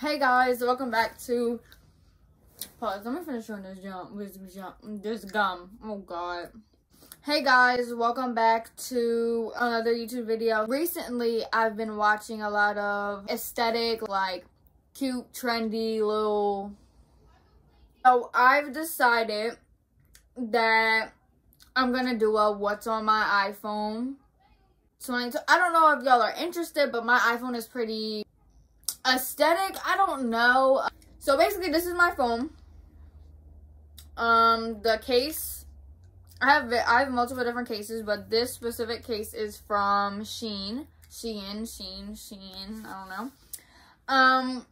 Hey guys, welcome back to pause. Let me finish on this jump. This jump. This gum. Oh god. Hey guys, welcome back to another YouTube video. Recently, I've been watching a lot of aesthetic, like cute, trendy little. So I've decided that I'm gonna do a what's on my iPhone 22. I don't know if y'all are interested, but my iPhone is pretty aesthetic. I don't know. So basically, this is my phone. Um, the case. I have I have multiple different cases, but this specific case is from Sheen. Shein, Sheen, Sheen, I don't know. Um,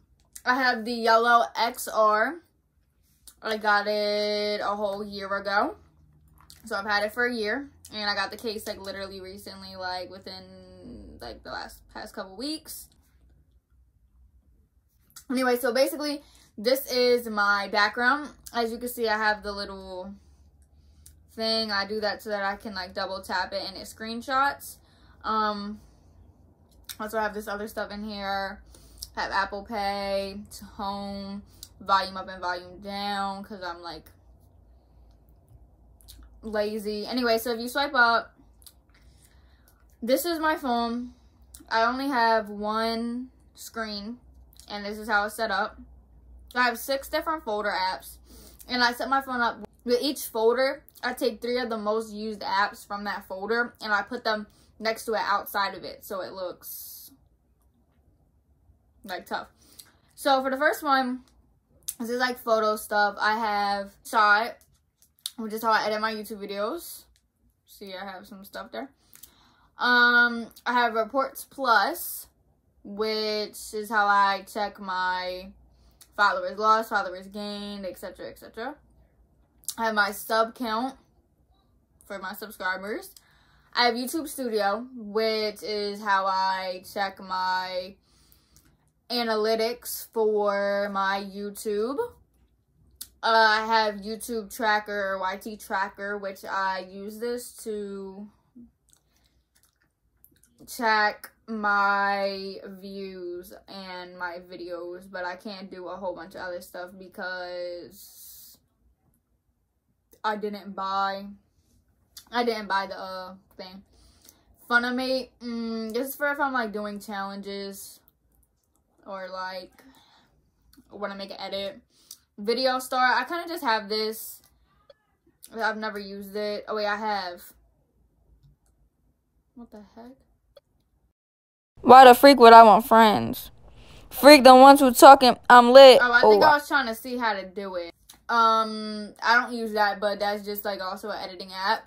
I have the yellow XR. I got it a whole year ago. So I've had it for a year. And I got the case like literally recently, like within like the last past couple weeks. Anyway, so basically this is my background. As you can see, I have the little thing. I do that so that I can like double tap it and it screenshots. Um, also I have this other stuff in here. I have Apple Pay, home, volume up and volume down because I'm like lazy. Anyway, so if you swipe up, this is my phone. I only have one screen, and this is how it's set up. I have six different folder apps, and I set my phone up with each folder. I take three of the most used apps from that folder, and I put them next to it outside of it, so it looks like tough. So for the first one, this is like photo stuff. I have Shot, which is how I edit my YouTube videos. See, I have some stuff there. Um, I have Reports Plus, which is how I check my followers lost, followers gained, etc., etc. I have my sub count for my subscribers. I have YouTube Studio, which is how I check my analytics for my YouTube. Uh, I have YouTube Tracker, YT Tracker, which I use this to check my views and my videos, but I can't do a whole bunch of other stuff because I didn't buy, I didn't buy the uh, thing. Funimate, mm, this is for if I'm like doing challenges or like when I make an edit Video Star. I kind of just have this. I've never used it. Oh, wait, I have. What the heck? Why the freak would I want friends? Freak the ones who talking, I'm lit. Oh, I think oh. I was trying to see how to do it. Um, I don't use that, but that's just like also an editing app.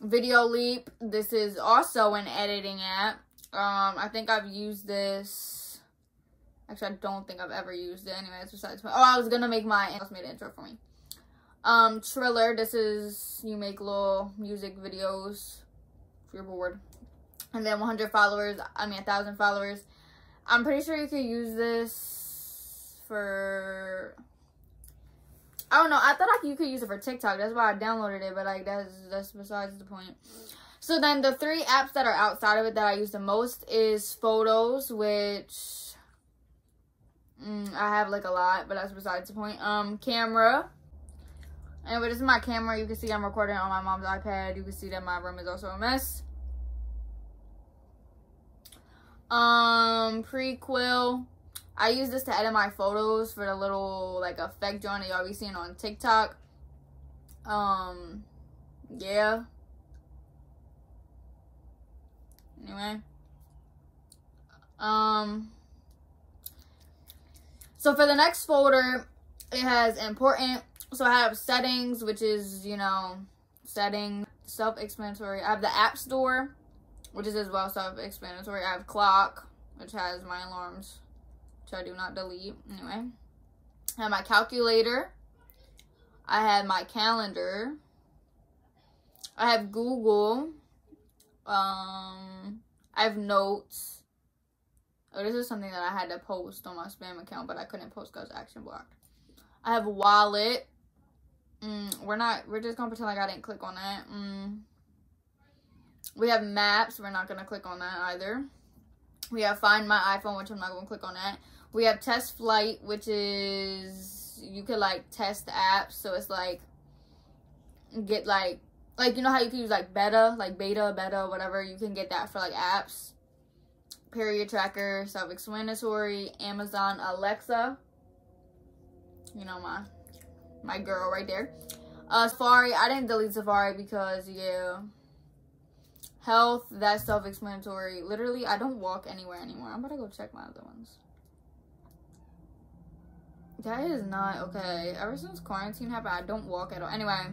Video Leap, this is also an editing app. Um, I think I've used this Actually, I don't think I've ever used it. Anyways, besides, my, oh, I was gonna make my else made an intro for me. Um, Triller. This is you make little music videos if you're bored. And then 100 followers. I mean, a thousand followers. I'm pretty sure you could use this for. I don't know. I thought like you could use it for TikTok. That's why I downloaded it. But like that's that's besides the point. So then the three apps that are outside of it that I use the most is Photos, which Mm, I have like a lot, but that's besides the point. Um, camera. Anyway, this is my camera. You can see I'm recording on my mom's iPad. You can see that my room is also a mess. Um, Prequel. I use this to edit my photos for the little like effect joint that y'all be seeing on TikTok. Um, yeah. Anyway. Um, so for the next folder, it has important. So I have settings, which is, you know, setting, self-explanatory. I have the app store, which is as well self-explanatory. I have clock, which has my alarms, which I do not delete. Anyway, I have my calculator. I have my calendar. I have Google. Um, I have notes. Oh, this is something that I had to post on my spam account, but I couldn't post because action blocked. I have wallet. Mm, we're not, we're just to pretend like I didn't click on that. Mm. We have maps. We're not going to click on that either. We have find my iPhone, which I'm not going to click on that. We have Test Flight, which is you could like test apps. So it's like get like like you know how you can use like beta, like beta, beta, whatever. You can get that for like apps. Period tracker, self-explanatory, Amazon Alexa. You know my my girl right there. Uh, Safari, I didn't delete Safari because yeah. Health, that's self-explanatory. Literally, I don't walk anywhere anymore. I'm about to go check my other ones. That is not okay. Ever since quarantine happened, I don't walk at all. Anyway.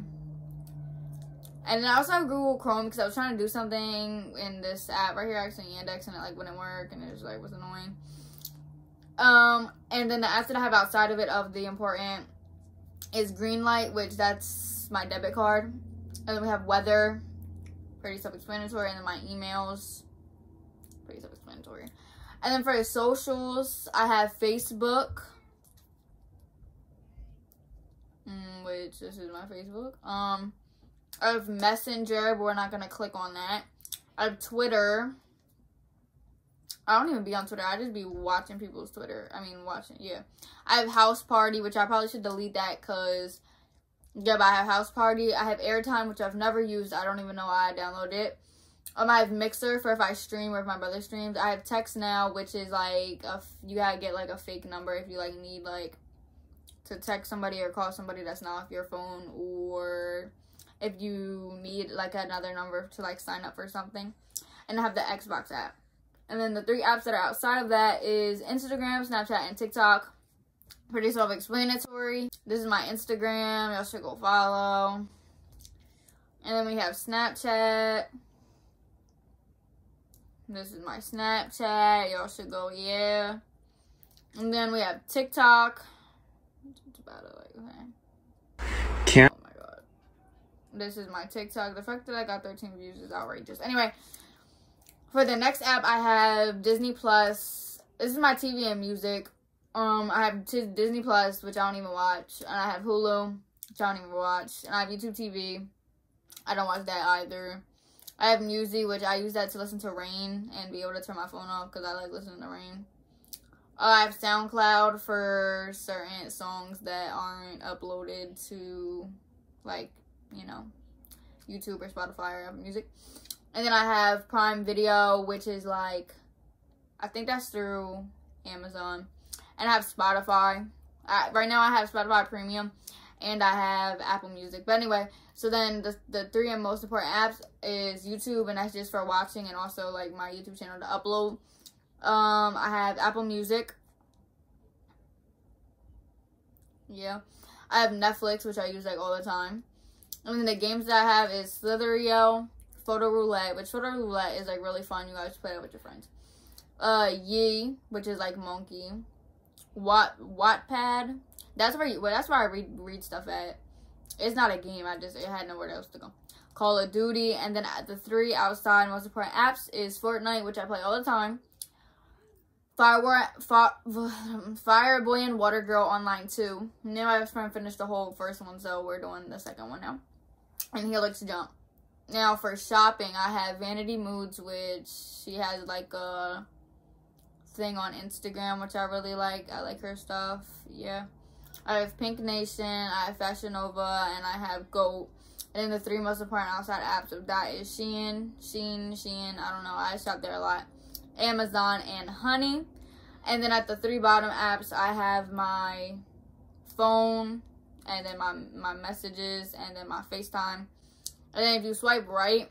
And then I also have Google Chrome because I was trying to do something in this app right here, actually Yandex, and it like wouldn't work, and it just like was annoying. Um, and then the apps that I have outside of it of the important is Greenlight, which that's my debit card. And then we have weather, pretty self-explanatory, and then my emails, pretty self-explanatory. And then for the socials, I have Facebook, mm, which this is my Facebook. Um, I have Messenger, but we're not gonna click on that. I have Twitter. I don't even be on Twitter. I just be watching people's Twitter. I mean, watching, yeah. I have House Party, which I probably should delete that because, but I have House Party. I have Airtime, which I've never used. I don't even know why I downloaded it. Um, I have Mixer for if I stream or if my brother streams. I have Text Now, which is like, a, you gotta get like a fake number if you like need like to text somebody or call somebody that's not off your phone or if you need like another number to like sign up for something. And I have the Xbox app. And then the three apps that are outside of that is Instagram, Snapchat, and TikTok. Pretty self-explanatory. This is my Instagram. Y'all should go follow. And then we have Snapchat. This is my Snapchat. Y'all should go, yeah. And then we have TikTok. It's about it, like, okay. Can't. Oh my god. This is my TikTok. The fact that I got 13 views is outrageous. Anyway, for the next app, I have Disney Plus. This is my TV and music. Um, I have Disney Plus, which I don't even watch, and I have Hulu, which I don't even watch, and I have YouTube TV. I don't watch that either. I have Music, which I use that to listen to rain and be able to turn my phone off because I like listening to rain. Uh, I have SoundCloud for certain songs that aren't uploaded to, like, you know, YouTube or Spotify or Apple Music. And then I have Prime Video, which is like, I think that's through Amazon. And I have Spotify. I, right now I have Spotify Premium. And I have Apple Music. But anyway, so then the, the three and most important apps is YouTube. And that's just for watching and also like my YouTube channel to upload. Um, I have Apple Music. Yeah. I have Netflix, which I use like all the time. And then the games that I have is Slither.io, Photo Roulette, which Photo Roulette is like really fun. You guys play it with your friends. Uh, Yi, which is like Monkey. Watt Wattpad. That's where you, well, that's where I read read stuff at. It's not a game. I just it had nowhere else to go. Call of Duty, and then at the three outside most important apps is Fortnite, which I play all the time. Fire, Fire, Fireboy and Water Girl Online 2. Now my best friend finished the whole first one, so we're doing the second one now. And Helix Jump. Now for shopping, I have Vanity Moods, which she has like a thing on Instagram, which I really like. I like her stuff. Yeah. I have Pink Nation, I have Fashion Nova, and I have Goat. And then the three most important outside apps of that is Shein, Shein, Shein. I don't know. I shop there a lot. Amazon and Honey. And then at the three bottom apps, I have my phone, and then my my messages, and then my FaceTime. And then if you swipe right,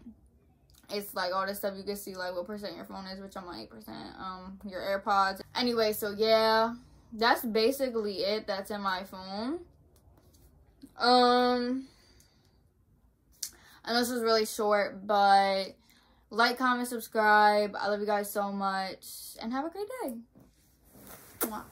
it's like all this stuff you can see like what percent your phone is, which I'm like 8%. Um, your AirPods. Anyway, so yeah, that's basically it. That's in my phone. Um, and this was really short, but like, comment, subscribe. I love you guys so much, and have a great day. Mwah.